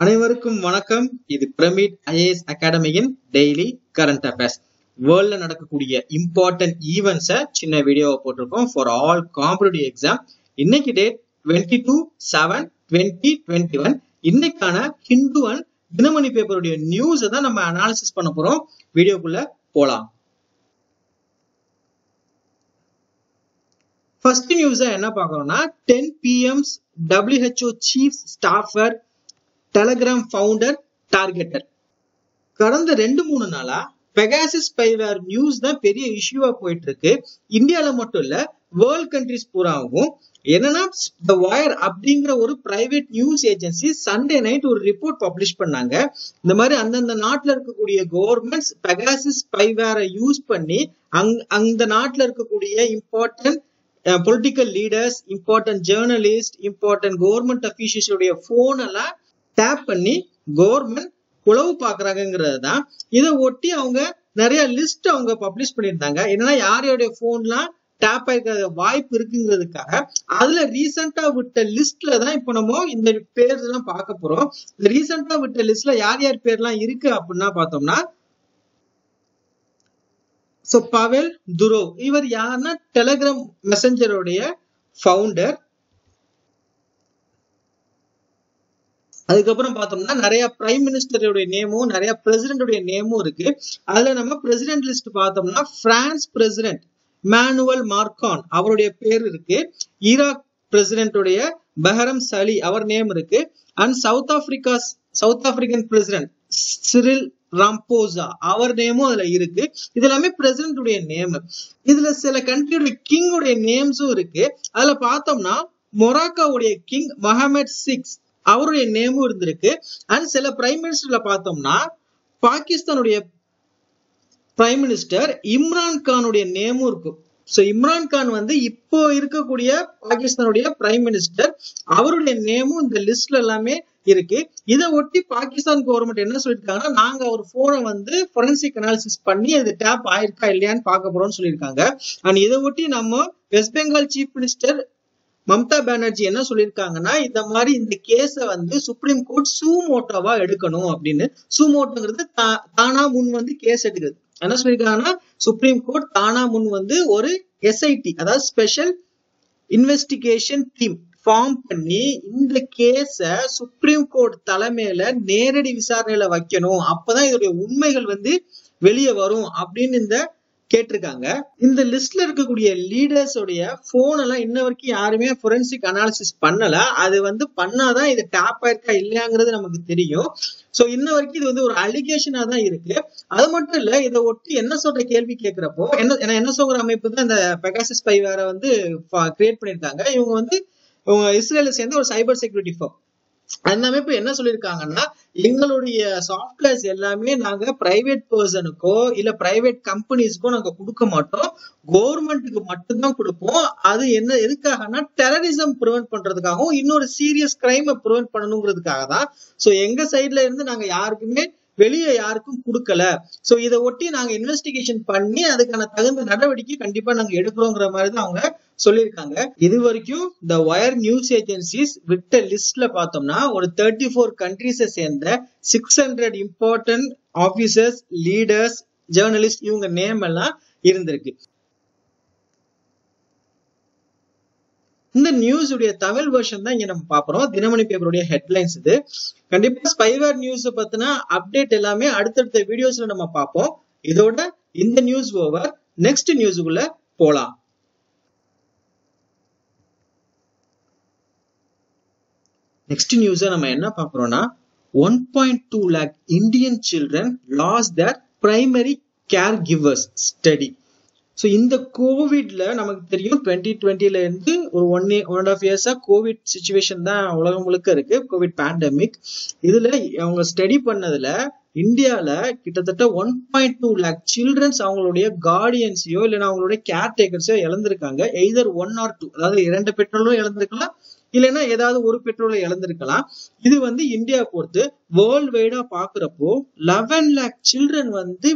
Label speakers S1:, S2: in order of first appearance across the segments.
S1: அனைவருக்கும் வணக்கம். இது பிரமிட் ஐஏஎஸ் அகாடமியின் டெய்லி கரண்ட் அஃபேர்ஸ் வேர்ல்ட்ல நடக்கக்கூடிய இம்பார்ட்டன்ட் ஈவெண்ட்ஸை சின்ன வீடியோவை போட்டிருக்கோம். ஃபார் ஆல் காம்படிட்டிவ் எக்ஸாம் இன்னைக்கு date twenty two seven twenty twenty one இன்னைக்கான ஹிந்து அண்ட் தினமணி பேப்பருடைய நியூஸை தான் நம்ம அனாலிசிஸ் பண்ண போறோம். வீடியோக்குள்ள போலாம். ஃபர்ஸ்ட் நியூஸா என்ன பார்க்கறோம்னா ten PMs WHO chief staffer Telegram founder targeted கடந்த ரெண்டு மூணு நாளா பெகாசிஸ் ஸ்பைவேர் நியூஸ் தான் பெரிய இஷ்யூவா போயிட்டு இருக்கு இந்தியால மட்டும் இல்ல வேர்ல்ட் கண்ட்ரிஸ் பூராவும். என்னன்னா த வயர் அப்படிங்கிற ஒரு private news agency Sunday night ஒரு ரிப்போர்ட் பப்ளிஷ் பண்ணாங்க. இந்த மாதிரி அந்தந்த நாட்டுல இருக்கக்கூடிய கவர்மெண்ட்ஸ் பெகாசிஸ் ஸ்பைவேரை யூஸ் பண்ணி அங் அந்த நாட்டுல இருக்கக்கூடிய important political leaders important journalist important government officials உடைய போன் எல்லாம் டேப் பண்ணி கவர்மெண்ட் உழவு பாக்குறாங்கிறது தான் இதை ஒட்டி அவங்க நிறைய லிஸ்ட் அவங்க பப்ளிஷ் பண்ணியிருந்தாங்க. என்னன்னா யார் யாருடைய போன்லாம் டேப் ஆயிருக்க வாய்ப்பு இருக்குங்கிறதுக்காக அதுல ரீசெண்டா விட்ட லிஸ்ட்ல தான் இப்போ நம்ம இந்த பேர் எல்லாம் பார்க்க போறோம். இந்த ரீசெண்டா விட்ட லிஸ்ட்ல யார் யார் பேர்லாம் இருக்கு அப்படின்னா பார்த்தோம்னா ஸோ பவேல் துரோ இவர் யாருன்னா டெலகிராம் மெசஞ்சருடைய ஃபவுண்டர் அதுக்கப்புறம் பார்த்தோம்னா நிறைய பிரைம் மினிஸ்டருடைய நேமும் நிறைய பிரசிடென்டுடைய நேமும் இருக்கு. அதுல நம்ம பிரசிடென்ட் லிஸ்ட் பார்த்தோம்னா பிரான்ஸ் பிரசிடென்ட் மேனுவல் மார்கான் அவருடைய பேர் இருக்கு. ஈராக் பிரசிடென்டுடைய பஹரம் சலி அவர் நேம் இருக்கு. And South Africa South African president Cyril Ramaphosa அவர் நேமும் அதுல இருக்கு. இது எல்லாமே பிரசிடென்டுடைய நேம் இதுல சில கண்ட்ரியோட கிங் உடைய நேம்ஸும் இருக்கு. அதுல பார்த்தோம்னா மொராக்காவுடைய கிங் மொஹமட் சிக்ஸ் அவருடைய நேமும் இருந்திருக்கு. அண்ட் சில பிரைம் மினிஸ்டர்ல பார்த்தோம்னா பாகிஸ்தானுடைய பிரைம் மினிஸ்டர் இம்ரான் கானுடைய நேமும் இருக்கும். ஸோ இம்ரான் கான் வந்து இப்போ இருக்கக்கூடிய பாகிஸ்தானுடைய பிரைம் மினிஸ்டர் அவருடைய நேமும் இந்த லிஸ்ட்ல எல்லாமே இருக்கு. இதை ஒட்டி பாகிஸ்தான் கவர்மெண்ட் என்ன சொல்லியிருக்காங்கன்னா நாங்க அவர் போனை வந்து ஃபொரன்சிக் அனாலிசிஸ் பண்ணி அது டேப் ஆயிருக்கா இல்லையான்னு பார்க்க போறோம்னு சொல்லியிருக்காங்க. அண்ட் இதை ஒட்டி நம்ம வெஸ்ட் பெங்கால் சீஃப் மினிஸ்டர் மம்தா பானர்ஜி என்ன சொல்லியிருக்காங்கன்னா இந்த மாதிரி இந்த கேஸ வந்து சுப்ரீம் கோர்ட் சூமோட்டோவா எடுக்கணும் அப்படின்னு. சூமோட்டோங்கிறது தானா முன் வந்து கேஸ் எடுக்கிறது என்ன சொல்லியிருக்காங்கன்னா சுப்ரீம் கோர்ட் தானா முன் வந்து ஒரு எஸ்ஐடி அதாவது ஸ்பெஷல் இன்வெஸ்டிகேஷன் டீம் ஃபார்ம் பண்ணி இந்த கேஸ சுப்ரீம் கோர்ட் தலைமையில நேரடி விசாரணையில வைக்கணும். அப்பதான் இதோடைய உண்மைகள் வந்து வெளியே வரும் அப்படின்னு இந்த கேட்டிருக்காங்க. இந்த லிஸ்ட்ல இருக்கக்கூடிய லீடர்ஸோடைய போன் எல்லாம் இன்ன வரைக்கும் யாருமே ஃபொரன்சிக் அனாலிசிஸ் பண்ணல. அது வந்து பண்ணாதான் இது டேப் ஆயிருக்கா இல்லையாங்கிறது நமக்கு தெரியும். சோ இன்ன வரைக்கும் இது வந்து ஒரு அலிகேஷனா தான் இருக்கு. அது மட்டும் இல்ல இதை ஒட்டி என்ன சொல்ற கேள்வி கேட்கிறப்போ என்ன என்ன சொல்ற அமைப்பு தான் இந்த பெகாசிஸ் பை வேற வந்து கிரியேட் பண்ணிருக்காங்க இவங்க வந்து இஸ்ரேல சேர்ந்து ஒரு சைபர் செக்யூரிட்டி ஃபார்ம் அந்த அமைப்பு என்ன சொல்லியிருக்காங்கன்னா எங்களுடைய சாஃப்ட்வேர்ஸ் எல்லாமே நாங்க பிரைவேட் பர்சனுக்கோ இல்ல பிரைவேட் கம்பெனிஸ்க்கோ நாங்க கொடுக்க மாட்டோம். கவர்மெண்ட்டுக்கு மட்டும்தான் கொடுப்போம். அது என்ன எதுக்காகனா டெரரிசம் ப்ரிவென்ட் பண்றதுக்காகவும் இன்னொரு சீரியஸ் கிரைமை ப்ரிவென்ட் பண்ணணுங்கிறதுக்காக தான் ஸோ எங்க சைட்ல இருந்து நாங்க யாருக்குமே வெளியே யாருக்கும் கொடுக்கல. சோ இதை ஒட்டி நாங்க இன்வெஸ்டிகேஷன் பண்ணி அதுக்கான தகுந்த நடவடிக்கை கண்டிப்பா நாங்க எடுக்கிறோங்கிற மாதிரி தான் அவங்க சொல்லியிருக்காங்க. இது வரைக்கும் த ஒயர் நியூஸ் ஏஜென்சிஸ் விட்ட லிஸ்ட்ல பார்த்தோம்னா ஒரு தேர்ட்டி ஃபோர் கண்ட்ரிஸை சேர்ந்த six hundred important officers leaders journalist இவங்க நேம் எல்லாம் இருந்திருக்கு. இந்த நியூஸ் உடைய தமிழ் வெர்ஷன் தான் இங்க நம்ம பாக்குறோம் தினமணி பேப்பருடைய ஹெட்லைன்ஸ் இது. கண்டிப்பா ஸ்பைவர் நியூஸ் பத்தின அப்டேட் எல்லாமே அடுத்தடுத்த வீடியோஸ்ல நம்ம பார்ப்போம். இதோட இந்த நியூஸ் ஓவர் நெக்ஸ்ட் நியூஸுக்குள்ள போலாம். நெக்ஸ்ட் நியூஸ் நம்ம என்ன பாக்குறோம்னா one point two lakh Indian children loss their primary care givers study so இந்த கோவிட்ல நமக்கு தெரியும் டுவெண்ட்டி டுவெண்ட்டில இருந்து ஒரு ஒன் ஒன் அண்ட் ஆஃப் இயர்ஸா கோவிட் சுச்சுவேஷன் தான் உலகம் முழுக்க இருக்கு கோவிட் பேண்டமிக் இதுல அவங்க ஸ்டடி பண்ணதுல இந்தியாவில் கிட்டத்தட்ட one point two lakh childrens அவங்களுடைய கார்டியன்ஸையோ இல்லைன்னா அவங்களுடைய கேர் டேக்கர்ஸையோ இழந்திருக்காங்க. எய்தர் ஒன் ஆர் டூ அதாவது இரண்டு பெட்ரோலும் இழந்திருக்கலாம் இல்லைன்னா ஏதாவது ஒரு பெட்ரோலை இழந்திருக்கலாம். இது வந்து இந்தியா பொறுத்து வேர்ல்டு வைடா பாக்குறப்போ லெவன் லேக் சில்ட்ரன் வந்து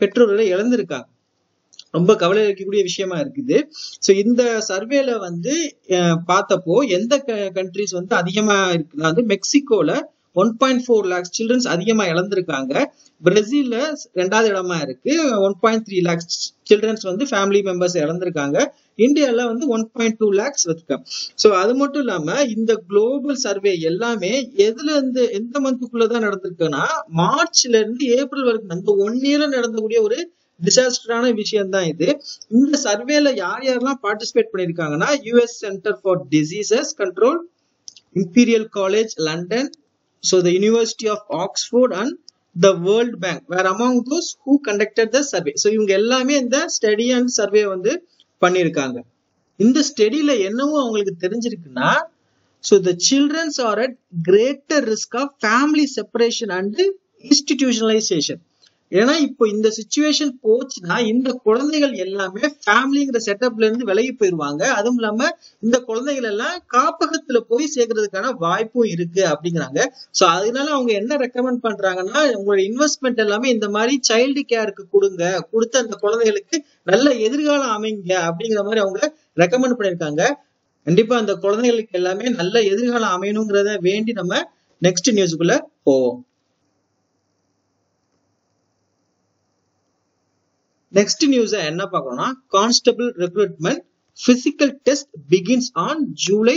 S1: பெட்ரோலை இழந்திருக்காங்க. ரொம்ப கவலை அளிக்கக்கூடிய விஷயமா இருக்குது. ஸோ இந்த சர்வேல வந்து பார்த்தப்போ எந்த கண்ட்ரிஸ் வந்து அதிகமா இருக்குன்னா வந்து மெக்சிகோல one point four lakhs childrens அதிகமா இழந்திருக்காங்க. பிரேசில்ல ரெண்டாவது இடமா இருக்கு. One point three lakhs childrens வந்து ஃபேமிலி மெம்பர்ஸ் இழந்திருக்காங்க. இந்தியால வந்து ஒன் பாயிண்ட் டூ லேக்ஸ் வச்சிருக்காங்க ஸோ அது மட்டும் இல்லாம இந்த குளோபல் சர்வே எல்லாமே எதுல இருந்து எந்த மந்த்துக்குள்ளதான் நடந்திருக்குன்னா மார்ச்ல இருந்து ஏப்ரல் வரைக்கும் அந்த ஒன் இயர்ல நடந்தக்கூடிய ஒரு டிசாஸ்டரான விஷயம் தான் இது. இந்த சர்வேல யார் யாரெல்லாம் பார்ட்டிசிபேட் பண்ணியிருக்காங்கன்னா US Center for Diseases Control Imperial College London so the University of Oxford and the World Bank were among those who conducted the survey so இவங்க எல்லாமே இந்த ஸ்டடி அண்ட் சர்வே வந்து பண்ணியிருக்காங்க இந்த ஸ்டடியில என்னவும் அவங்களுக்கு தெரிஞ்சிருக்குன்னா so the childrens are at greater risk of family separation and institutionalisation ஏன்னா இப்போ இந்த சுச்சுவேஷன் போச்சுன்னா இந்த குழந்தைகள் எல்லாமே ஃபேமிலிங்கிற செட்டப்ல இருந்து விலகி போயிருவாங்க. அதுவும் இல்லாம இந்த குழந்தைகள் எல்லாம் காப்பகத்துல போய் சேர்க்கறதுக்கான வாய்ப்பும் இருக்கு அப்படிங்கிறாங்க. சோ அதனால அவங்க என்ன ரெக்கமெண்ட் பண்றாங்கன்னா உங்களோட இன்வெஸ்ட்மெண்ட் எல்லாமே இந்த மாதிரி சைல்டு கேருக்கு கொடுங்க. கொடுத்து அந்த குழந்தைகளுக்கு நல்ல எதிர்காலம் அமைங்க அப்படிங்கிற மாதிரி அவங்க ரெக்கமெண்ட் பண்ணிருக்காங்க கண்டிப்பா அந்த குழந்தைகளுக்கு எல்லாமே நல்ல எதிர்காலம் அமையணுங்கிறத வேண்டி நம்ம நெக்ஸ்ட் நியூஸ்க்குள்ள போவோம். நெக்ஸ்ட் நியூஸ் என்ன பார்க்கணும்னா constable recruitment physical test begins on July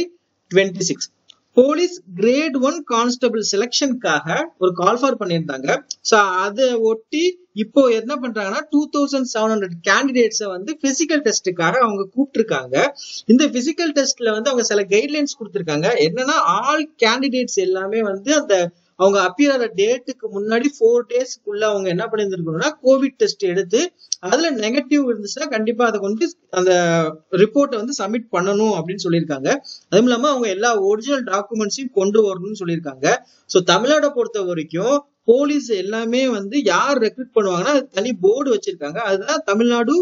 S1: twenty six police grade one constable செலெக்ஷனுக்காக ஒரு கால் ஃபார் பண்ணியிருந்தாங்க. ஸோ அதை ஒட்டி இப்போ என்ன பண்றாங்கன்னா டூ தௌசண்ட் செவன் ஹண்ட்ரட் கேண்டிடேட்ஸை வந்து பிசிக்கல் டெஸ்ட்டுக்காக அவங்க கூப்பிட்டுருக்காங்க. இந்த பிசிக்கல் டெஸ்ட்ல வந்து அவங்க சில கைட்லைன்ஸ் கொடுத்துருக்காங்க. என்னன்னா ஆல் கேண்டிடேட்ஸ் எல்லாமே வந்து அந்த அவங்க அப்பியர் ஆகிற டேட்டுக்கு முன்னாடி ஃபோர் டேஸ்க்குள்ள அவங்க என்ன பண்ணியிருந்திருக்கணும்னா கோவிட் டெஸ்ட் எடுத்து அதுல நெகட்டிவ் இருந்துச்சுன்னா கண்டிப்பா அதை கொண்டு அந்த ரிப்போர்ட்டை வந்து சப்மிட் பண்ணணும் அப்படின்னு சொல்லியிருக்காங்க. அதுவும் இல்லாம அவங்க எல்லா ஒரிஜினல் டாக்குமெண்ட்ஸையும் கொண்டு வரணும்னு சொல்லியிருக்காங்க. ஸோ தமிழ்நாடை பொறுத்த வரைக்கும் போலீஸ் எல்லாமே வந்து யார் ரெக்ரூட் பண்ணுவாங்கன்னா தனி போர்டு வச்சிருக்காங்க. அதுதான் Tamil Nadu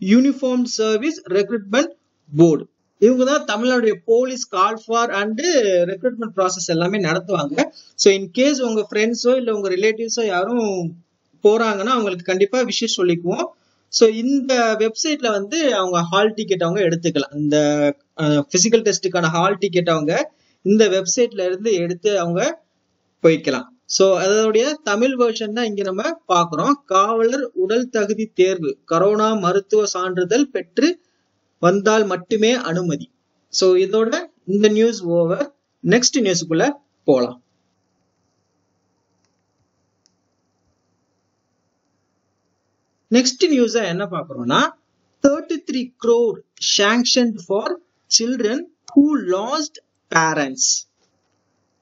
S1: uniform service recruitment board இவங்க தான் தமிழ்நாடுடைய police call for and recruitment process எல்லாமே நடத்துவாங்க. ஸோ இன் கேஸ் உங்க ஃப்ரெண்ட்ஸோ இல்லை உங்க ரிலேட்டிவ்ஸோ யாரும் போறாங்கன்னா அவங்களுக்கு கண்டிப்பா விஷயம் சொல்லிக்குவோம். ஸோ இந்த வெப்சைட்ல வந்து அவங்க ஹால் டிக்கெட் அவங்க எடுத்துக்கலாம். இந்த பிசிக்கல் டெஸ்ட்டுக்கான ஹால் டிக்கெட் அவங்க இந்த வெப்சைட்ல இருந்து எடுத்து அவங்க போய்க்கலாம். ஸோ அதோடைய தமிழ் வெர்ஷன் தான் இங்க நம்ம பார்க்குறோம். காவலர் உடல் தகுதி தேர்வு கரோனா மருத்துவ சான்றிதழ் பெற்று வந்தால் மட்டுமே அனுமதி. ஸோ இதோட இந்த நியூஸ் ஓவர் நெக்ஸ்ட் நியூஸுக்குள்ள போகலாம் நெக்ஸ்ட் நியூஸ என்ன பார்க்குறோம்னா thirty three crore sanction for children who lost parents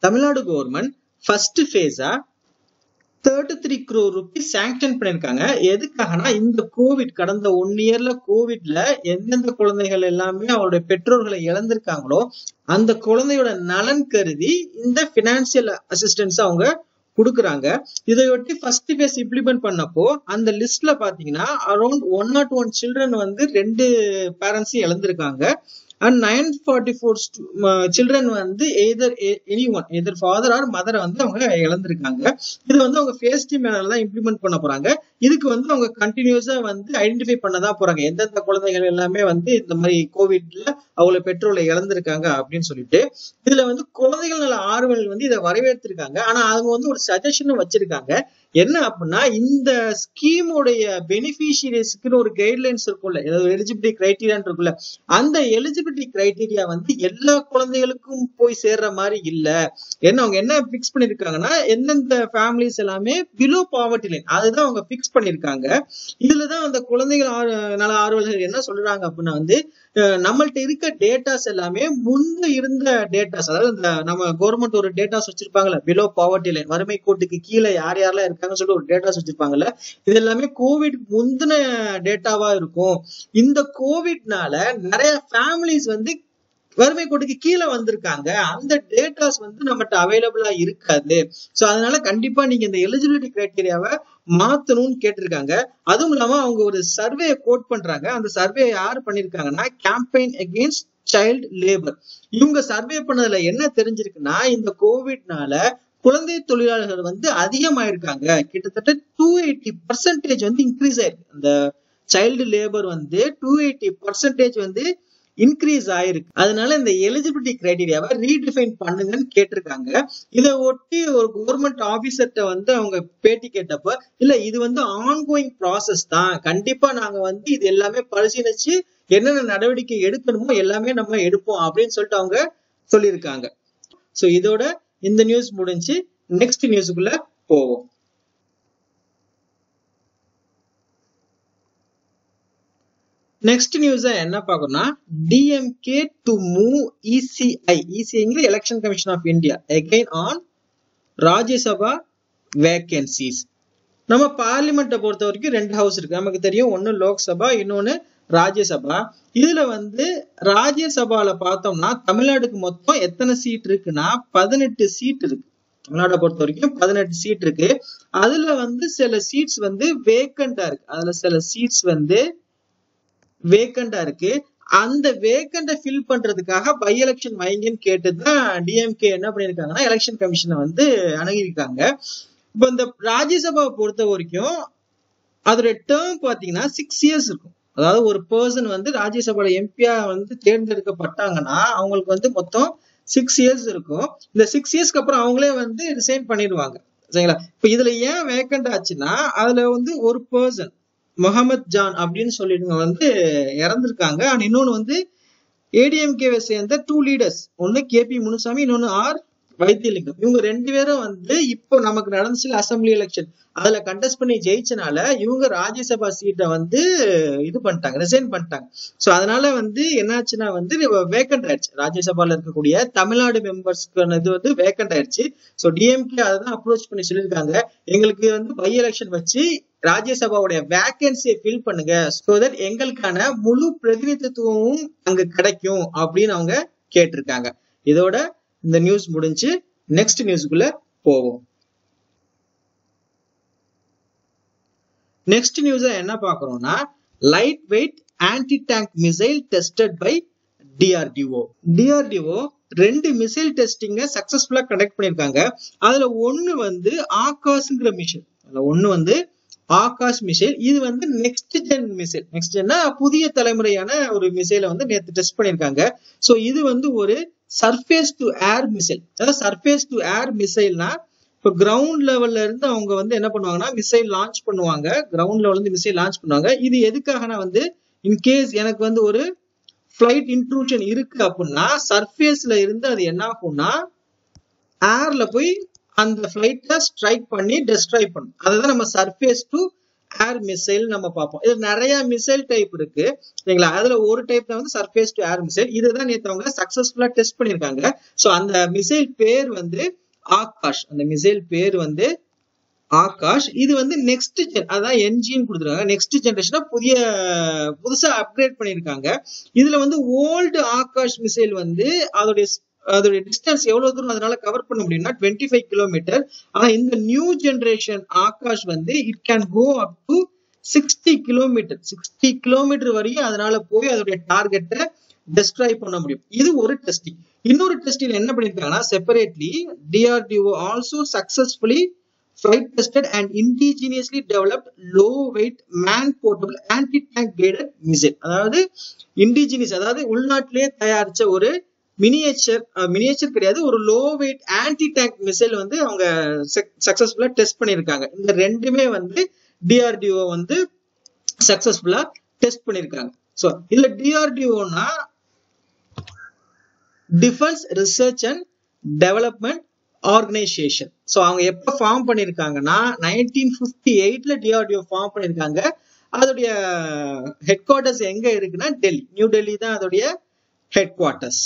S1: Tamil Nadu government first ஃபேஸா thirty three crore rupees sanction பண்ணிருக்காங்க எதுக்காகனா இந்த கோவிட் கடந்த ஒன் இயர்ல கோவிட்ல எந்தெந்த குழந்தைகள் எல்லாமே அவருடைய பெற்றோர்களை இழந்திருக்காங்களோ அந்த குழந்தையோட நலன் கருதி இந்த பினான்சியல் அசிஸ்டன்ஸ் அவங்க கொடுக்குறாங்க. இதையொட்டி ஃபர்ஸ்ட் ஃபேஸ் இம்ப்ளிமெண்ட் பண்ணப்போ அந்த லிஸ்ட்ல பாத்தீங்கன்னா around one nought one children வந்து ரெண்டு பேரண்ட்ஸும் இழந்திருக்காங்க. And nine forty four children வந்து either any one either father or மதரை வந்து அவங்க இழந்திருக்காங்க. இது வந்து அவங்க ஃபேஸ்டி மேனர்ல தான் இம்ப்ளிமெண்ட் பண்ண போறாங்க. இதுக்கு வந்து அவங்க கண்டினியூஸா வந்து ஐடென்டிஃபை பண்ணதான் போறாங்க. எந்தெந்த குழந்தைகள் எல்லாமே வந்து இந்த மாதிரி கோவிட்ல அவங்கள பெற்றோர்களை இழந்திருக்காங்க அப்படின்னு சொல்லிட்டு இதுல வந்து குழந்தைகள் நல ஆர்வல் வந்து இதை வரவேற்றிருக்காங்க. ஆனா அவங்க வந்து ஒரு சஜஷனும் வச்சிருக்காங்க. என்ன அப்படின்னா இந்த ஸ்கீமுடைய பெனிஃபிஷியரிஸ்க்குன்னு ஒரு கைட்லைன்ஸ் இருக்கும்ல எலிஜிபிலிட்டி கிரைட்டீரியான் இருக்குல்ல அந்த எலிஜிபிலிட்டி கிரைட்டீரியா வந்து எல்லா குழந்தைகளுக்கும் போய் சேர்ற மாதிரி இல்ல. ஏன்னா அவங்க என்ன பிக்ஸ் பண்ணிருக்காங்கன்னா எந்தெந்த ஃபேமிலிஸ் எல்லாமே பிலோ பாவர்ட்டி லைன் அதுதான் அவங்க பிக்ஸ் பண்ணிருக்காங்க. இதுலதான் அந்த குழந்தைகள் நல ஆர்வலர்கள் என்ன சொல்றாங்க அப்படின்னா வந்து நம்மள்ட்ட இருக்க டேட்டாஸ் எல்லாமே முன்ன இருந்த டேட்டாஸ் அதாவது இந்த நம்ம கவர்மெண்ட் ஒரு டேட்டாஸ் வச்சிருப்பாங்கல்ல பிலோ பாவர்ட்டி லைன் வறுமை கோட்டுக்கு கீழே யார் யாரெல்லாம் இருக்காங்கன்னு சொல்லிட்டு ஒரு டேட்டாஸ் வச்சிருப்பாங்கல்ல இது எல்லாமே கோவிட் முந்தின டேட்டாவா இருக்கும். இந்த கோவிட்னால நிறைய ஃபேமிலிஸ் வந்து வறுமை கோட்டுக்கு கீழே வந்திருக்காங்க. அந்த டேட்டாஸ் வந்து நம்மகிட்ட அவைலபிளா இருக்காது. சோ அதனால கண்டிப்பா நீங்க இந்த எலிஜிபிலிட்டி கிரைட்டீரியாவை மாத்தணும்னு கேட்டிருக்காங்க. அதுவும் இல்லாம அவங்க ஒரு சர்வே கோட் பண்றாங்க. அந்த சர்வே யார் பண்ணிருக்காங்கன்னா கேம்பெயின் அகேன்ஸ்ட் சைல்டு லேபர் இவங்க சர்வே பண்ணதுல என்ன தெரிஞ்சிருக்குன்னா இந்த கோவிட்னால குழந்தை தொழிலாளர்கள் வந்து அதிகமாயிருக்காங்க. கிட்டத்தட்ட டூ எயிட்டி பர்சன்டேஜ் வந்து இன்க்ரீஸ் ஆயிருக்கு. அந்த சைல்டு லேபர் வந்து டூ எயிட்டி பர்சன்டேஜ் வந்து இன்க்ரீஸ் ஆயிருக்கு. அதனால இந்த எலிஜிபிலிட்டி கிரைடீரியாவை ரீடிஃபைன் பண்ணுங்கன்னு கேட்டிருக்காங்க. இதை ஒட்டி ஒரு கவர்மெண்ட் ஆபீசர்கிட்ட வந்து அவங்க பேட்டி கேட்டப்ப இல்ல இது வந்து ஆன்கோயிங் ப்ராசஸ் தான். கண்டிப்பா நாங்க வந்து இது எல்லாமே பரிசீலிச்சு என்னென்ன நடவடிக்கை எடுக்கணுமோ எல்லாமே நம்ம எடுப்போம். அப்படின்னு சொல்லிட்டு அவங்க சொல்லியிருக்காங்க. சோ இதோட இந்த நியூஸ் முடிஞ்சு நெக்ஸ்ட் நியூஸுக்குள்ள போவோம். நெக்ஸ்ட் நியூஸ் என்ன பார்க்கணும்னா DMK to move ECI இசிஐங்கிற election commission of India again on Rajya Sabha vacancies நம்ம பார்லிமெண்ட்டை பொறுத்த வரைக்கும் ரெண்டு ஹவுஸ் இருக்கு. நமக்கு தெரியும் ஒன்று லோக்சபா இன்னொன்று ராஜ்யசபா. இதுல வந்து ராஜ்யசபால பார்த்தோம்னா தமிழ்நாடுக்கு மொத்தம் எத்தனை சீட் இருக்குன்னா பதினெட்டு சீட் இருக்கு. தமிழ்நாட்டை பொறுத்த வரைக்கும் பதினெட்டு சீட் இருக்கு. அதுல வந்து சில சீட்ஸ் வந்து வேக்கண்டா இருக்கு. அதுல சில சீட்ஸ் வந்து வேக்கண்டா இருக்கு. அந்த வேக்கண்ட ஃபில் பண்றதுக்காக பை எலெக்ஷன் வைங்கன்னு கேட்டுதான் டிஎம்கே என்ன பண்ணிருக்காங்கன்னா எலெக்ஷன் கமிஷனை வந்து அணுகிருக்காங்க இப்போ இந்த ராஜ்யசபாவை பொறுத்த வரைக்கும் அதோட டேர்ம் பாத்தீங்கன்னா சிக்ஸ் இயர்ஸ் இருக்கும். அதாவது ஒரு பர்சன் வந்து ராஜ்யசபால எம்பியா வந்து தேர்ந்தெடுக்கப்பட்டாங்கன்னா அவங்களுக்கு வந்து மொத்தம் சிக்ஸ் இயர்ஸ் இருக்கும். இந்த சிக்ஸ் இயர்ஸ்க்கு அப்புறம் அவங்களே வந்து ரிசைன் பண்ணிடுவாங்க. சரிங்களா? இப்ப இதுல ஏன் வேக்கண்ட் ஆச்சுன்னா அதுல வந்து ஒரு பர்சன் முகமது ஜான் அப்படின்னு சொல்லிட்டு வந்து இறந்திருக்காங்க. அண்ட் இன்னொன்று வந்து ஏடிஎம்கேவை சேர்ந்த டூ லீடர்ஸ் ஒன்று கேபி முனுசாமி இன்னொன்று ஆர் வைத்தியலிங்கம். இவங்க ரெண்டு பேரும் வந்து இப்போ நமக்கு நடந்துச்சு அசம்பிளி எலெக்ஷன் அதுல கண்டெஸ்ட் பண்ணி ஜெயிச்சனால இவங்க ராஜ்யசபா சீட்டை வந்து இது பண்ணிட்டாங்க ரிசைன் பண்ணிட்டாங்க. ஸோ அதனால வந்து என்னாச்சுன்னா வந்து வேக்கண்ட் ஆயிடுச்சு. ராஜ்யசபால இருக்கக்கூடிய தமிழ்நாடு மெம்பர்ஸ்க்கான இது வந்து வேக்கண்ட் ஆயிடுச்சு. ஸோ டிஎம்கே அதான் அப்ரோச் பண்ணி சொல்லியிருக்காங்க. எங்களுக்கு வந்து பை எலெக்ஷன் வச்சு ராஜ்யசபாவுடைய வேகன்சியை ஃபில் பண்ணுங்க சோ தட் எங்களுக்கான முழு பிரதிநிதித்துவமும் அங்க கிடைக்கும் அப்படின்னு அவங்க கேட்டிருக்காங்க. இதோட இந்த நியூஸ் முடிஞ்சு நெக்ஸ்ட் நியூஸ்க்குள்ள போவோம். நெக்ஸ்ட் நியூஸ் என்ன பாக்குறோம்னா light weight anti tank missile tested by DRDO DRDO ரெண்டு மிசைல் டெஸ்டிங்க சக்சஸ்ஃபுல்லா கண்டக்ட் பண்ணிருக்காங்க அதுல ஒண்ணு வந்து ஆகாஷ்ங்கிற மிஷின் அதுல ஒண்ணு வந்து ஆகாஷ் மிசைல் இது வந்து நெக்ஸ்ட் ஜென் மிசைல் நெக்ஸ்ட் ஜென்னா புதிய தலைமுறையான ஒரு மிசைலை வந்து நேற்று டெஸ்ட் பண்ணியிருக்காங்க. ஸோ இது வந்து ஒரு சர்ஃபேஸ் டு ஏர் மிசைல் அதாவது சர்ஃபேஸ் டு ஏர் மிசைல்னா இப்போ கிரவுண்ட் லெவல்ல இருந்து அவங்க வந்து என்ன பண்ணுவாங்கன்னா மிசைல் லான்ச் பண்ணுவாங்க. கிரவுண்ட் லெவல்ல இருந்து மிசைல் லான்ச் பண்ணுவாங்க. இது எதுக்காகனா வந்து இன்கேஸ் எனக்கு வந்து ஒரு ஃபிளைட் இன்ட்ரூஷன் இருக்கு அப்படின்னா சர்ஃபேஸ்ல இருந்து அது என்ன ஆகும்னா ஏர்ல போய் அந்த ஃபிளைட்டை ஸ்ட்ரைக் பண்ணி டெஸ்ட்ராய் பண்ணும். அதுதான் நம்ம சர்ஃபேஸ் டு ஏர் மிசைல் நம்ம பார்ப்போம். இது நிறைய மிசைல் டைப் இருக்கு. சரிங்களா? அதுல ஒரு டைப் தான் வந்து சர்ஃபேஸ் டு ஏர் மிசைல் இதுதான் நேற்று அவங்க சக்சஸ்ஃபுல்லா டெஸ்ட் பண்ணிருக்காங்க ஸோ அந்த மிசைல் பேர் வந்து ஆகாஷ். அந்த மிசைல் பேர் வந்து ஆகாஷ். இது வந்து நெக்ஸ்ட் ஜென் அதான் என்ஜின் கொடுத்துருக்காங்க. நெக்ஸ்ட் ஜென்ரேஷனா புதிய புதுசா அப்கிரேட் பண்ணியிருக்காங்க. இதுல வந்து ஓல்டு ஆகாஷ் மிசைல் வந்து அதோடைய அதோடைய டிஸ்டன்ஸ் எவ்வளவு தூரம் அதனால கவர் பண்ண முடியும்னா டுவெண்ட்டி ஃபைவ் கிலோமீட்டர் ஆனா இந்த நியூ ஜென்ரேஷன் ஆகாஷ் வந்து it can go up to sixty kilometre sixty kilometre வரையும் அதனால போய் அதோடைய டார்கெட்டை டெஸ்ட்ராய் பண்ண முடியும். இது ஒரு டெஸ்டிங் இன்னொரு டெஸ்டிங் என்ன பண்ணிருக்காங்கன்னா separately DRDO also successfully flight tested and indigenously developed low weight man portable anti tank guided missile. அதாவது இண்டிஜினியஸ் அதாவது உள்நாட்டிலேயே தயாரிச்ச ஒரு மினியேச்சர் மினியேச்சர் கிடையாது. ஒரு low weight anti tank missile வந்து அவங்க சக்சஸ்ஃபுல்லா டெஸ்ட் பண்ணியிருக்காங்க. இந்த ரெண்டுமே வந்து டிஆர்டிஓ வந்து சக்சஸ்ஃபுல்லா டெஸ்ட் பண்ணியிருக்காங்க. ஸோ இதுல டிஆர்டிஓனா defence research and development organisation so அவங்க எப்போ ஃபார்ம் பண்ணியிருக்காங்கன்னா நைன்டீன் ஃபிஃப்டி எயிட்ல டிஆர்டிஓ ஃபார்ம் பண்ணியிருக்காங்க. அதோடைய ஹெட் குவார்டர்ஸ் எங்க இருக்குன்னா டெல்லி. நியூ டெல்லி தான் அதோடைய ஹெட் குவார்ட்டர்ஸ்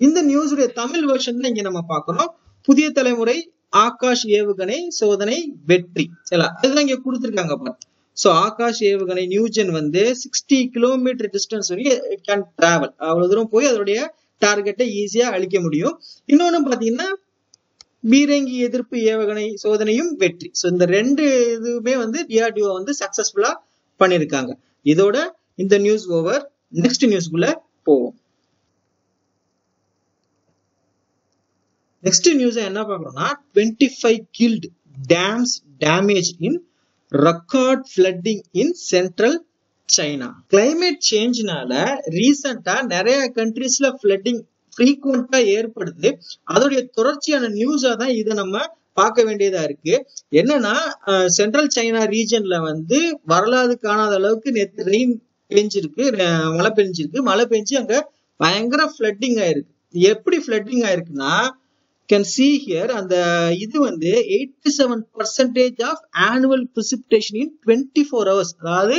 S1: இந்த நியூஸுடைய தமிழ் வெர்ஷன் இங்க நம்ம பாக்குறோம் புதிய தலைமுறை ஆகாஷ் ஏவுகணை சோதனை வெற்றி. சரி அதுதான் இங்க கொடுத்துருக்காங்க பாரு. ஸோ ஆகாஷ் ஏவுகணை நியூஜென் வந்து சிக்ஸ்டி கிலோமீட்டர் டிஸ்டன்ஸ் வரைக்கும் கேன் டிராவல் அவ்வளவு தூரம் போய் அதனுடைய டார்கெட்டை ஈஸியா அழிக்க முடியும். இன்னொன்னு பாத்தீங்கன்னா பீரங்கி எதிர்ப்பு ஏவுகணை சோதனையும் வெற்றி. ஸோ இந்த ரெண்டு இதுவுமே வந்து டிஆர்டிஓ வந்து சக்சஸ்ஃபுல்லா பண்ணியிருக்காங்க இதோட இந்த நியூஸ் ஓவர் நெக்ஸ்ட் நியூஸ்குள்ள போவோம். நெக்ஸ்ட் நியூஸ் என்ன பார்க்கறோம்னா twenty five killed dams damage in record flooding in central China climate சேஞ்ச்னால ரீசெண்டா நிறைய கண்ட்ரீஸ்ல ஃபிளட்டிங் ஃப்ரீக்வெண்டா ஏற்படுது. அதோடைய தொடர்ச்சியான நியூஸா தான் இதை நம்ம பார்க்க வேண்டியதா இருக்கு. என்னன்னா சென்ட்ரல் சைனா ரீஜன்ல வந்து வரலாறு காணாத அளவுக்கு நேற்று ரெயின் பெஞ்சிருக்கு மழை பெஞ்சிருக்கு. மழை பெஞ்சு அங்க பயங்கர ஃபிளட்டிங் ஆயிருக்கு. எப்படி ஃபிளட்டிங் ஆயிருக்குன்னா கேன் சி ஹியர் அந்த இது வந்து eighty seven percentage of annual precipitation in twenty four hours அதாவது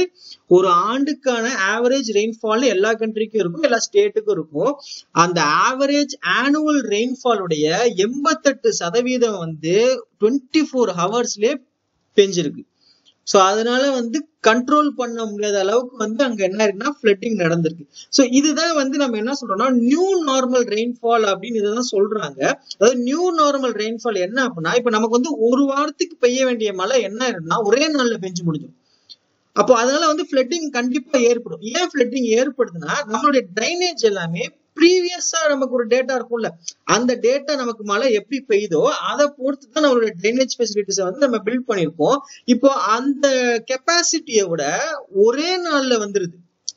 S1: ஒரு ஆண்டுக்கான ஆவரேஜ் ரெயின்ஃபால் எல்லா கண்ட்ரிக்கும் இருக்கும் எல்லா ஸ்டேட்டுக்கும் இருக்கும். அந்த ஆவரேஜ் ஆனுவல் ரெயின்ஃபாலுடைய எண்பத்தெட்டு சதவீதம் வந்து டுவெண்ட்டி ஃபோர் ஹவர்ஸ்லேயே பெஞ்சிருக்கு. ஸோ அதனால வந்து கண்ட்ரோல் பண்ண முடியாத அளவுக்கு வந்து அங்க என்ன இருக்குன்னா ஃபிளட்டிங் நடந்திருக்கு. ஸோ இதுதான் வந்து நம்ம என்ன சொல்றோம்னா நியூ நார்மல் ரெயின்ஃபால் அப்படின்னு இதை சொல்றாங்க. அதாவது நியூ நார்மல் ரெயின்ஃபால் என்ன அப்படின்னா இப்ப நமக்கு வந்து ஒரு வாரத்துக்கு பெய்ய வேண்டிய மழை என்ன இருக்குன்னா ஒரே நாள்ல பெஞ்சு முடிஞ்சிடும். அப்போ அதனால வந்து ஃபிளட்டிங் கண்டிப்பா ஏற்படும். ஏன் ஃபிளட்டிங் ஏற்படுதுன்னா நம்மளுடைய ட்ரைனேஜ் எல்லாமே ப்ரீவியஸா நமக்கு ஒரு டேட்டா இருக்கும்ல அந்த டேட்டா நமக்கு மழை எப்படி பெய்யுதோ அதை பொறுத்து தான் நம்மளோட ட்ரைனேஜ் ஃபெசிலிட்டிஸை வந்து நம்ம பில்ட் பண்ணியிருப்போம் இப்போ அந்த கெப்பாசிட்டியை விட ஒரே நாள்ல வந்துருது.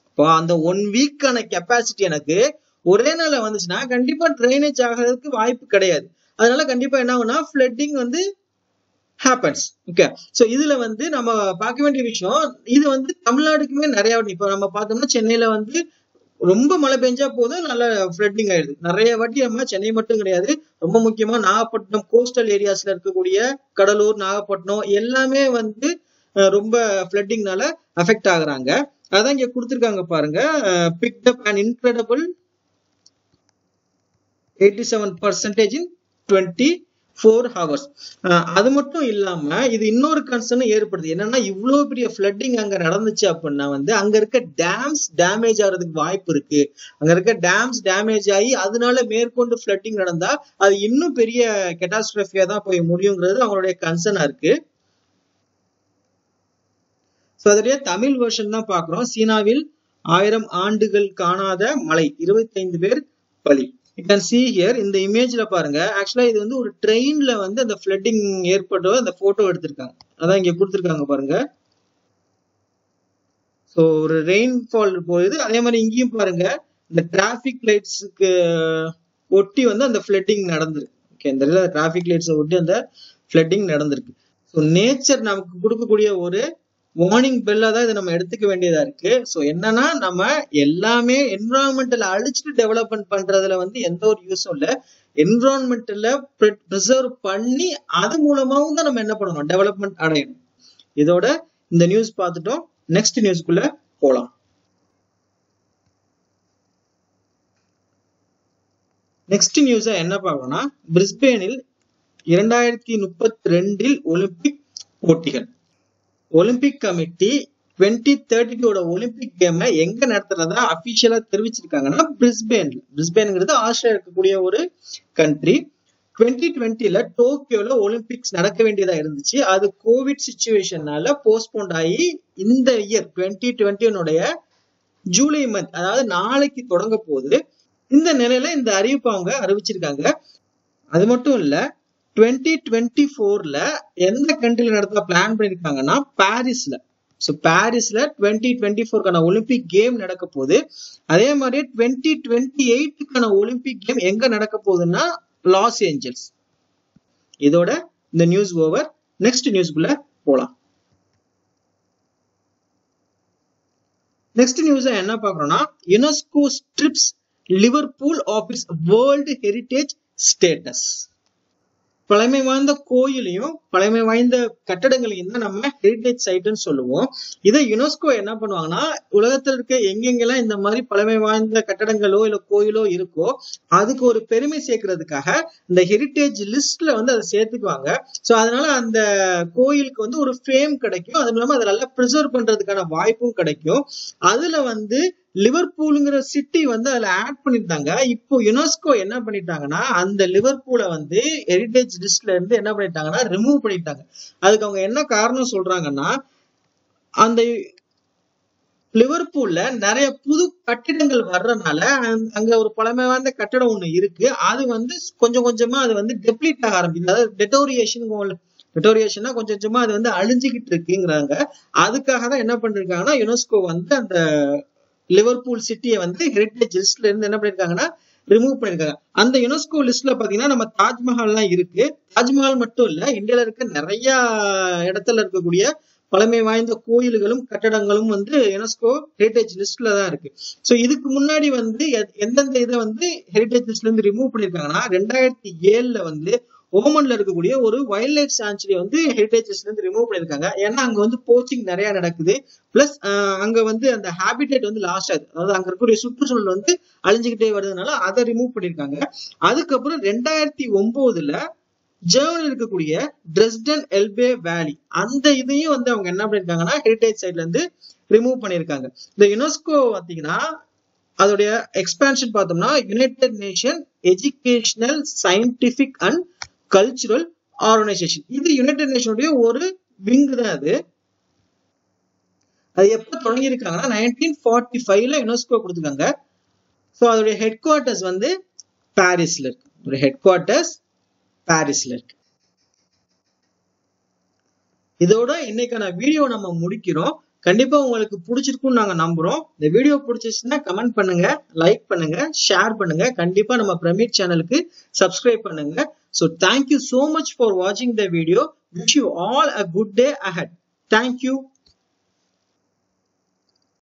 S1: இப்போ அந்த ஒன் வீக்கான கெப்பாசிட்டி எனக்கு ஒரே நாள்ல வந்துச்சுன்னா கண்டிப்பா ட்ரைனேஜ் ஆகிறதுக்கு வாய்ப்பு கிடையாது. அதனால கண்டிப்பா என்ன ஆகும்னா ஃபிளட்டிங் வந்து ஹேப்பன்ஸ் ஓகே ஸோ இதுல வந்து நம்ம பார்க்க வேண்டிய விஷயம் இது வந்து தமிழ்நாடுக்குமே நிறைய இப்போ நம்ம பார்த்தோம்னா சென்னையில வந்து ரொம்ப மழை பெஞ்சா போதும் நல்லா ஃப்ளட்டிங் ஆயிடுது. நிறைய வாட்டி நம்ம சென்னை மட்டும் கிடையாது. ரொம்ப முக்கியமா நாகப்பட்டினம் கோஸ்டல் ஏரியாஸ்ல இருக்கக்கூடிய கடலூர் நாகப்பட்டினம் எல்லாமே வந்து ரொம்ப ஃப்ளட்டிங்னால அஃபெக்ட் ஆகுறாங்க. அதான் இங்க கொடுத்துருக்காங்க பாருங்க. Picked up and incredible eighty seven percentage in twenty four hours அது மட்டும் இல்லாம இது இன்னொரு கன்சர்னும் ஏற்படுது. என்னன்னா இவ்வளவு பெரிய ஃபிளட்டிங் அங்க நடந்துச்சு அப்படின்னா வந்து அங்க இருக்க டேம்ஸ் டேமேஜ் ஆகிறதுக்கு வாய்ப்பு இருக்கு. அங்க இருக்க டேம்ஸ் டேமேஜ் ஆகி அதனால மேற்கொண்டு ஃபிளட்டிங் நடந்தா அது இன்னும் பெரிய கெட்டாஸ்ட்ரஃபியா தான் போய் முடியுங்கிறது அவங்களுடைய கன்சர்னா இருக்கு. ஸோ அதோடைய தமிழ் வெர்ஷன் தான் பாக்குறோம் சீனாவில் ஆயிரம் ஆண்டுகள் காணாத மலை இருபத்தைந்து பேர் பலி. யூ கேன் சி ஹியர் இந்த இமேஜ்ல பாருங்க. ஆக்சுவலா இது வந்து ஒரு ட்ரெயின்ல வந்து அந்த ஃபிளட்டிங் ஏற்பட்ட அந்த போட்டோ எடுத்திருக்காங்க. அதான் இங்க கொடுத்துருக்காங்க பாருங்க. ஸோ ஒரு ரெயின்ஃபால் போகுது. அதே மாதிரி இங்கேயும் பாருங்க. இந்த டிராஃபிக் லைட்ஸுக்கு ஒட்டி வந்து அந்த ஃபிளட்டிங் நடந்திருக்கு ஓகே இந்த டிராஃபிக் லைட்ஸை ஒட்டி அந்த ஃபிளட்டிங் நடந்திருக்கு. ஸோ நேச்சர் நமக்கு கொடுக்கக்கூடிய ஒரு வார்னிங் பெல்லா தான் இதை நம்ம எடுத்துக்க வேண்டியதா இருக்கு. ஸோ என்னன்னா நம்ம எல்லாமே என்விரான்மெண்டல் அழிச்சிட்டு டெவலப்மெண்ட் பண்றதுல வந்து எந்த ஒரு யூஸும் இல்லை. என்விரான்மெண்டல்ல ப்ரிசர்வ் பண்ணி அது மூலமாவும் தான் நம்ம என்ன பண்ணணும்? டெவலப்மெண்ட் அடையணும். இதோட இந்த நியூஸ் பார்த்துட்டோம். நெக்ஸ்ட் நியூஸ்க்குள்ள போலாம். நெக்ஸ்ட் நியூஸா என்ன பார்க்கணும்னா பிரிஸ்பேனில் இரண்டாயிரத்தி முப்பத்தி ரெண்டில் ஒலிம்பிக் போட்டிகள். ஒலிம்பிக் கமிட்டி டுவெண்ட்டி தேர்ட்டியோட ஒலிம்பிக் கேமை எங்க நடத்துறதா அபிஷியலா தெரிவிச்சிருக்காங்கன்னா பிரிஸ்பேன்ல பிரிஸ்பேன்ங்கிறது ஆஸ்திரேலியா இருக்கக்கூடிய ஒரு கண்ட்ரி டுவெண்ட்டி டுவெண்ட்டில டோக்கியோல ஒலிம்பிக்ஸ் நடக்க வேண்டியதா இருந்துச்சு. அது கோவிட் சுச்சுவேஷன்னால போஸ்ட்போன் ஆகி இந்த இயர் டுவெண்ட்டி டுவெண்ட்டினுடைய ஜூலை மந்த் அதாவது நாளைக்கு தொடங்க போகுது. இந்த நிலையில இந்த அறிவிப்பு அவங்க அறிவிச்சிருக்காங்க. அது மட்டும் இல்லை டுவெண்ட்டி டுவெண்ட்டி ஃபோர்ல எந்த கண்ட்ரில நடத்த பிளான் பண்ணியிருக்காங்கன்னா பாரிஸ்ல. ஸோ பாரிஸ்ல டுவெண்ட்டி டுவெண்ட்டி ஃபோர்க்கான ஒலிம்பிக் கேம் நடக்க போகுது. அதே மாதிரி டுவெண்ட்டி டுவெண்ட்டி எயிட்டுக்கான ஒலிம்பிக் கேம் எங்க நடக்க போகுதுன்னா லாஸ் ஏஞ்சல்ஸ் இதோட இந்த நியூஸ் ஓவர் நெக்ஸ்ட் நியூஸ்குள்ள போலாம். நெக்ஸ்ட் நியூஸ் என்ன பாக்குறோம்னா UNESCO strips Liverpool of its world heritage status பழமை வாய்ந்த கோயிலையும் பழமை வாய்ந்த கட்டடங்களையும் தான் நம்ம ஹெரிட்டேஜ் சைட்டுன்னு சொல்லுவோம். இதை யுனெஸ்கோ என்ன பண்ணுவாங்கன்னா உலகத்துல இருக்க எங்கெங்கெல்லாம் இந்த மாதிரி பழமை வாய்ந்த கட்டடங்களோ இல்ல கோயிலோ இருக்கோ அதுக்கு ஒரு பெருமை சேர்க்கறதுக்காக இந்த ஹெரிட்டேஜ் லிஸ்ட்ல வந்து அதை சேர்த்துக்குவாங்க. ஸோ அதனால அந்த கோயிலுக்கு வந்து ஒரு ஃபேம் கிடைக்கும். அது இல்லாம அதை நல்லா ப்ரிசர்வ் பண்றதுக்கான வாய்ப்பும் கிடைக்கும். அதுல வந்து லிவர்பூலுங்கிற சிட்டி வந்து அதுல ஆட் பண்ணிருந்தாங்க இப்போ யுனெஸ்கோ என்ன பண்ணிட்டாங்கன்னா அந்த லிவர்பூலை வந்து ஹெரிட்டேஜ் லிஸ்ட்ல இருந்து என்ன பண்ணிட்டாங்கன்னா ரிமூவ் பண்ணிட்டாங்க. அதுக்கு அவங்க என்ன காரணம் சொல்றாங்கன்னா அந்த லிவர்பூல்ல நிறைய புது கட்டிடங்கள் வர்றதுனால அங்க ஒரு பழமை வாய்ந்த கட்டடம் ஒண்ணு இருக்கு. அது வந்து கொஞ்சம் கொஞ்சமா அது வந்து டெப்ளீட் ஆக ஆரம்பிக்குது. அதாவது டெட்டோரியேஷன் டெட்டோரியேஷனா கொஞ்சம் கொஞ்சமா அது வந்து அழிஞ்சுக்கிட்டு இருக்குங்கிறாங்க. அதுக்காக தான் என்ன பண்ணிருக்காங்கன்னா யுனெஸ்கோ வந்து அந்த லிவர்பூல் சிட்டியை வந்து ஹெரிட்டேஜ் லிஸ்ட்ல இருந்து என்ன பண்ணிருக்காங்கன்னா ரிமூவ் பண்ணிருக்காங்க. அந்த யுனெஸ்கோ லிஸ்ட்ல பாத்தீங்கன்னா நம்ம தாஜ்மஹால் எல்லாம் இருக்கு. தாஜ்மஹால் மட்டும் இல்ல இந்தியால இருக்க நிறைய இடத்துல இருக்கக்கூடிய பழமை வாய்ந்த கோயில்களும் கட்டடங்களும் வந்து யுனெஸ்கோ ஹெரிட்டேஜ் லிஸ்ட்ல தான் இருக்கு. ஸோ இதுக்கு முன்னாடி வந்து எந்தெந்த இதை வந்து ஹெரிட்டேஜ் லிஸ்ட்ல இருந்து ரிமூவ் பண்ணிருக்காங்கன்னா ரெண்டாயிரத்தி ஏழுல வந்து ஓமன்ல இருக்கக்கூடிய ஒரு வைல்ட் லைஃப் சாங்சுரி வந்து ஹெரிடேஜஸ்ல இருந்து ரிமூவ் பண்ணிருக்காங்க ஏன்னா அங்க வந்து போச்சிங் நிறைய நடக்குது. பிளஸ் அங்க வந்து அந்த ஹாபிடேட் வந்து லாஸ்ட் ஆகுது. அதாவது அங்க இருக்கக்கூடிய சுற்றுச்சூழல் வந்து அழிஞ்சுக்கிட்டே வருதுனால அதை ரிமூவ் பண்ணிருக்காங்க அதுக்கப்புறம் ரெண்டாயிரத்தி ஒன்பதுல ஜெர்மனில் இருக்கக்கூடிய டிரெஸ்டன் எல்பே வேலி அந்த இதையும் வந்து அவங்க என்ன பண்ணிருக்காங்கன்னா ஹெரிடேஜ் சைட்ல இருந்து ரிமூவ் பண்ணியிருக்காங்க. இந்த யுனெஸ்கோ பார்த்தீங்கன்னா அதோடைய எக்ஸ்பேன்ஷன் பார்த்தோம்னா united nation educational scientific and cultural organisation இது யுனைடெட் நேஷனுடைய ஒரு விங் தான் அது. அது எப்போ தொடங்கியிருக்காங்கன்னா நைன்டீன் ஃபார்ட்டி ஃபைவ்ல யுனெஸ்கோ கொடுத்துருக்காங்க. ஸோ அதோடைய ஹெட் குவார்ட்டர்ஸ் வந்து பாரிஸ்ல இருக்கு. ஒரு ஹெட் குவார்ட்டர்ஸ் பாரிஸ்ல இருக்கு. இதோட இன்னைக்கான வீடியோ நம்ம முடிக்கிறோம். கண்டிப்பா உங்களுக்கு பிடிச்சிருக்கும்னு நாங்க நம்புறோம். இந்த வீடியோ பிடிச்சிருச்சுன்னா கமெண்ட் பண்ணுங்க லைக் பண்ணுங்க ஷேர் பண்ணுங்க. கண்டிப்பா நம்ம பிரமிட் சேனலுக்கு சப்ஸ்கிரைப் பண்ணுங்க. So thank you so much for வாட்சிங் the video wish you all a good day ahead thank you